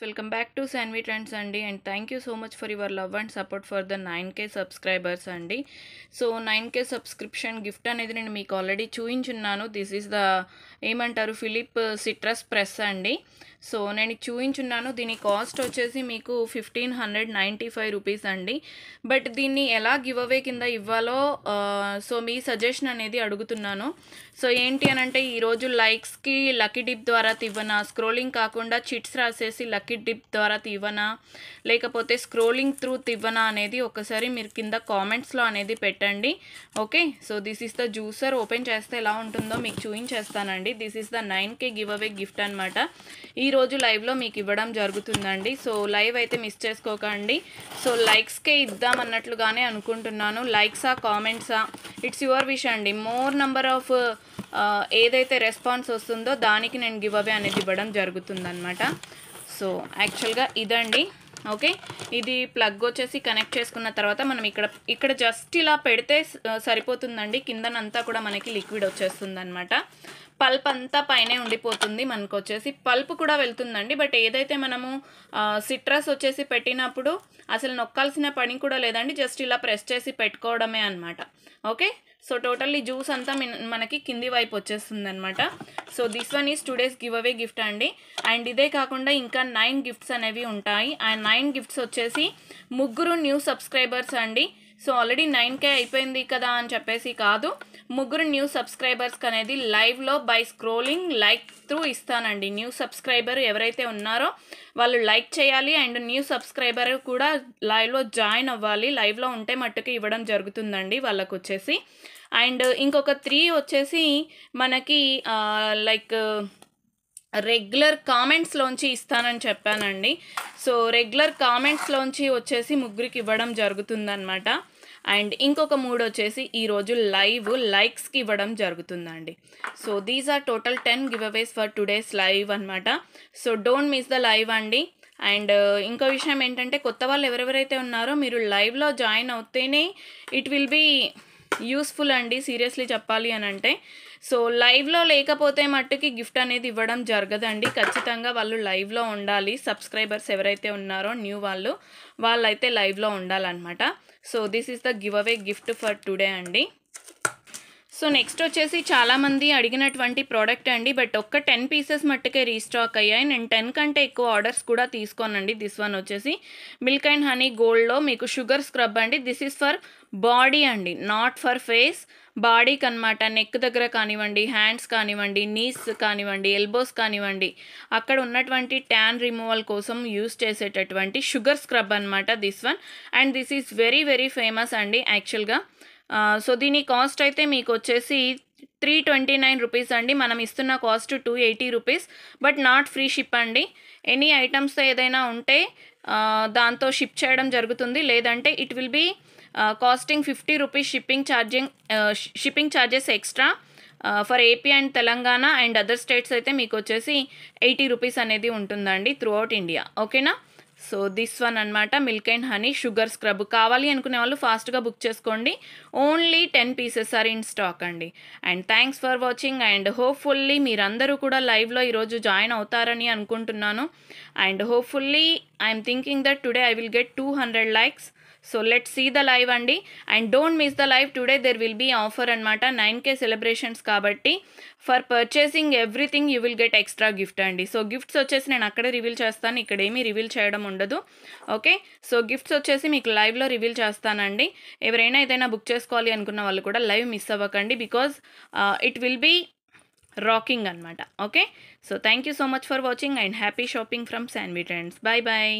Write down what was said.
Welcome back to Sanvi trends అండి and thank you so much for your love and support for the nine K subscribers అండి so nine K subscription gift అనేది నేను మీకు already చూయించున్నాను this is the ఏమంటారు Philip citrus press అండి so నేను చూయించున్నాను. దీని కాస్ట్ వచ్చేసి మీకు fifteen hundred ninety five rupees అండి. బట్ దీన్ని ఎలా గివ్ అవే కింద ఇవ్వాలో సో మీ సజెషన్ అనేది అడుగుతున్నాను. సో ఏంటి అని అంటే ఈరోజు లైక్స్కి లక్కీ డిప్ ద్వారా తివ్వనా? స్క్రోలింగ్ కాకుండా చిట్స్ రాసేసి లక్కీ డిప్ ద్వారా తివ్వనా? లేకపోతే స్క్రోలింగ్ త్రూ తివ్వనా అనేది ఒకసారి మీరు కింద కామెంట్స్లో అనేది పెట్టండి. Okay? So this is the juicer. Open చేస్తే ఎలా ఉంటుందో మీకు చూపించేస్తానండి this is the nine K giveaway gift అనమాట ఈరోజు లైవ్లో మీకు ఇవ్వడం జరుగుతుందండి. సో లైవ్ అయితే మిస్ చేసుకోకండి. సో లైక్స్కే ఇద్దాం అన్నట్లుగానే అనుకుంటున్నాను. లైక్సా కామెంట్సా? ఇట్స్ యువర్ విష్ అండి. మోర్ నంబర్ ఆఫ్ ఏదైతే రెస్పాన్స్ వస్తుందో దానికి నేను గివ్ అవే అనేది ఇవ్వడం జరుగుతుందన్నమాట. సో యాక్చువల్గా ఇదండి. ఓకే? ఇది ప్లగ్ వచ్చేసి కనెక్ట్ చేసుకున్న తర్వాత మనం ఇక్కడ ఇక్కడ జస్ట్ ఇలా పెడితే సరిపోతుందండి. కిందనంతా కూడా మనకి లిక్విడ్ వచ్చేస్తుంది అనమాట పల్ప్ అంతా పైనే ఉండిపోతుంది మనకు వచ్చేసి పల్ప్ కూడా వెళ్తుందండి బట్ ఏదైతే మనము సిట్రస్ వచ్చేసి పెట్టినప్పుడు అసలు నొక్కాల్సిన పని కూడా లేదండి జస్ట్ ఇలా ప్రెస్ చేసి పెట్టుకోవడమే అనమాట ఓకే? సో టోటల్లీ జ్యూస్ అంతా మనకి కింది వైపు వచ్చేస్తుంది అనమాట so this one is today's giveaway gift అండి. అండ్ ఇదే కాకుండా ఇంకా నైన్ గిఫ్ట్స్ అనేవి ఉంటాయి. ఆ నైన్ గిఫ్ట్స్ వచ్చేసి ముగ్గురు న్యూ సబ్స్క్రైబర్స్ అండి. సో ఆల్రెడీ నైన్ కే అయిపోయింది కదా అని చెప్పేసి కాదు. ముగ్గురు న్యూ సబ్స్క్రైబర్స్కి అనేది లైవ్లో బై స్క్రోలింగ్ లైక్ త్రూ ఇస్తానండి. న్యూ సబ్స్క్రైబర్ ఎవరైతే ఉన్నారో వాళ్ళు లైక్ చేయాలి అండ్ న్యూ సబ్స్క్రైబర్ కూడా లైవ్లో జాయిన్ అవ్వాలి. లైవ్లో ఉంటే మట్టుకు ఇవ్వడం జరుగుతుందండి వాళ్ళకు వచ్చేసి అండ్ ఇంకొక త్రీ వచ్చేసి మనకి లైక్ రెగ్యులర్ కామెంట్స్లోంచి ఇస్తానని చెప్పానండి. సో రెగ్యులర్ కామెంట్స్లోంచి వచ్చేసి ముగ్గురికి ఇవ్వడం జరుగుతుందన్నమాట. అండ్ ఇంకొక మూడు వచ్చేసి ఈరోజు లైవ్ లైక్స్కి ఇవ్వడం జరుగుతుందండి. So these are total ten giveaways for today's live అనమాట so don't miss the live అండి. అండ్ uh, ఇంకో విషయం ఏంటంటే కొత్త వాళ్ళు ఎవరెవరైతే ఉన్నారో మీరు లైవ్లో జాయిన్ అవుతేనే ఇట్ విల్ బీ యూస్ఫుల్ అండి సీరియస్లీ చెప్పాలి అని అంటే. సో లైవ్లో లేకపోతే మట్టుకి గిఫ్ట్ అనేది ఇవ్వడం జరగదండి. ఖచ్చితంగా వాళ్ళు లైవ్లో ఉండాలి. సబ్స్క్రైబర్స్ ఎవరైతే ఉన్నారో న్యూ వాళ్ళు వాళ్ళైతే లైవ్లో ఉండాలన్నమాట. So this is the giveaway gift for today అండి. సో నెక్స్ట్ వచ్చేసి చాలామంది అడిగినటువంటి ప్రోడక్ట్ అండి బట్ ఒక్క టెన్ పీసెస్ మట్టుకే రీస్టాక్ అయ్యాయి. నేను టెన్ కంటే ఎక్కువ ఆర్డర్స్ కూడా తీసుకోనండి. దిస్ వన్ వచ్చేసి మిల్క్ అండ్ హనీ గోల్డ్లో మీకు షుగర్ స్క్రబ్ అండి. దిస్ ఈస్ ఫర్ బాడీ అండి నాట్ ఫర్ ఫేస్. బాడీకి అనమాట నెక్ దగ్గర కానివ్వండి హ్యాండ్స్ కానివ్వండి నీస్ కానివ్వండి ఎల్బోస్ కానివ్వండి అక్కడ ఉన్నటువంటి ట్యాన్ రిమూవల్ కోసం యూస్ చేసేటటువంటి షుగర్ స్క్రబ్ అనమాట this one. And this is very very famous అండి. యాక్చువల్గా సో దీని కాస్ట్ అయితే మీకు వచ్చేసి త్రీ ట్వంటీ నైన్ రూపీస్ అండి. మనం ఇస్తున్న cost two eighty rupees but not free ship అండి. ఎనీ ఐటమ్స్ ఏదైనా ఉంటే దాంతో షిప్ చేయడం జరుగుతుంది. లేదంటే it will be costing fifty rupees shipping charging shipping charges extra for AP and Telangana and other states అయితే మీకు వచ్చేసి ఎయిటీ రూపీస్ అనేది ఉంటుందండి త్రూ అవుట్ ఇండియా. ఓకేనా? సో దిస్ వన్ అనమాట milk and honey sugar scrub కావాలి అనుకునే వాళ్ళు ఫాస్ట్గా బుక్ చేసుకోండి. Only ten pieces are in stock అండి. And thanks for watching and hopefully మీరందరూ కూడా లైవ్లో ఈరోజు జాయిన్ అవుతారని అనుకుంటున్నాను. And hopefully I'm thinking that today I will get two hundred likes so let see the live అండి and don't miss the live today there will be offer అనమాట nine K celebrations కాబట్టి for purchasing everything you will get extra gift అండి so gifts వచ్చేసి నేను అక్కడే reveal చేస్తాను. ఇక్కడ ఏమీ రివీల్ చేయడం ఉండదు. ఓకే సో గిఫ్ట్స్ వచ్చేసి మీకు లైవ్లో రివీల్ చేస్తానండి ఎవరైనా ఏదైనా బుక్ చేసుకోవాలి అనుకున్న వాళ్ళు కూడా లైవ్ మిస్ అవ్వకండి because it will be rocking అనమాట okay so thank you so much for watching and happy shopping from Shanvi trends bye bye